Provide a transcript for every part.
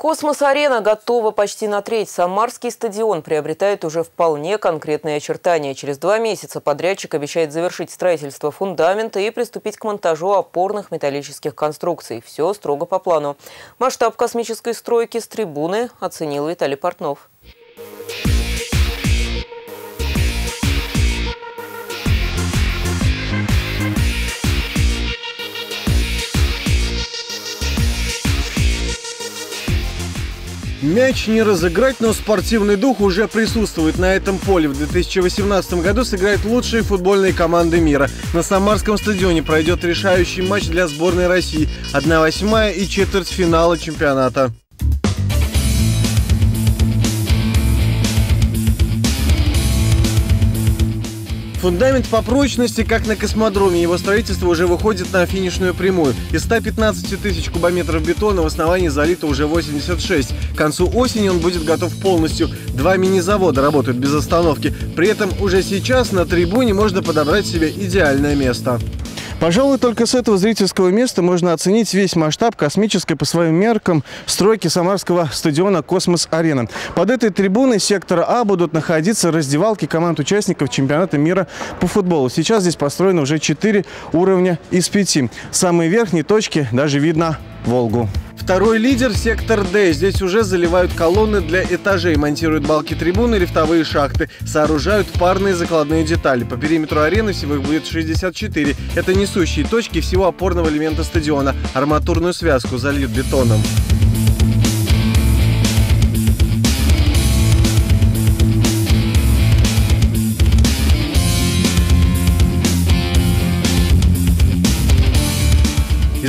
Космос-арена готова почти на треть. Самарский стадион приобретает уже вполне конкретные очертания. Через два месяца подрядчик обещает завершить строительство фундамента и приступить к монтажу опорных металлических конструкций. Все строго по плану. Масштаб космической стройки с трибуны оценил Виталий Портнов. Мяч не разыграть, но спортивный дух уже присутствует на этом поле. В 2018 году сыграют лучшие футбольные команды мира. На Самарском стадионе пройдет решающий матч для сборной России. 1-8 и четвертьфинала чемпионата. Фундамент по прочности, как на космодроме. Его строительство уже выходит на финишную прямую. Из 115 тысяч кубометров бетона в основании залито уже 86. К концу осени он будет готов полностью. Два мини-завода работают без остановки. При этом уже сейчас на трибуне можно подобрать себе идеальное место. Пожалуй, только с этого зрительского места можно оценить весь масштаб космической по своим меркам стройки самарского стадиона «Космос-арена». Под этой трибуной сектора А будут находиться раздевалки команд участников чемпионата мира по футболу. Сейчас здесь построено уже 4 уровня из 5. Самые верхние точки даже видно Волгу. Второй лидер – сектор Д. Здесь уже заливают колонны для этажей, монтируют балки трибуны, лифтовые шахты, сооружают парные закладные детали. По периметру арены всего их будет 64. Это несущие точки всего опорного элемента стадиона. Арматурную связку зальют бетоном.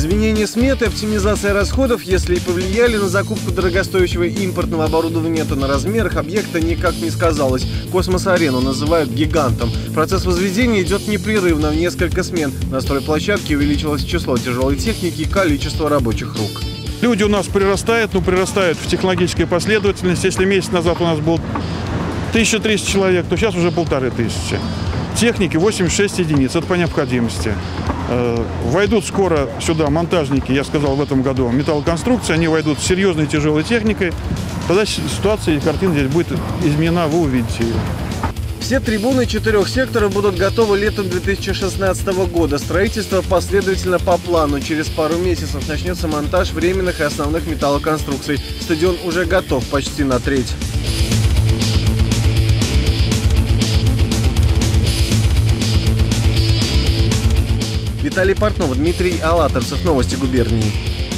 Изменение сметы, оптимизация расходов, если и повлияли на закупку дорогостоящего импортного оборудования, то на размерах объекта никак не сказалось. Космос-арену называют гигантом. Процесс возведения идет непрерывно в несколько смен. На стройплощадке увеличилось число тяжелой техники и количество рабочих рук. Люди у нас прирастают, ну прирастают в технологической последовательности. Если месяц назад у нас был 1300 человек, то сейчас уже полторы тысячи. Техники 86 единиц, это по необходимости. Э, войдут скоро сюда монтажники, я сказал, в этом году металлоконструкции, они войдут с серьезной тяжелой техникой. Тогда ситуация и картина здесь будет изменена, вы увидите ее. Все трибуны четырех секторов будут готовы летом 2016 года. Строительство последовательно по плану. Через пару месяцев начнется монтаж временных и основных металлоконструкций. Стадион уже готов почти на треть. Виталий Портнов, Дмитрий Алаторцев. Новости губернии.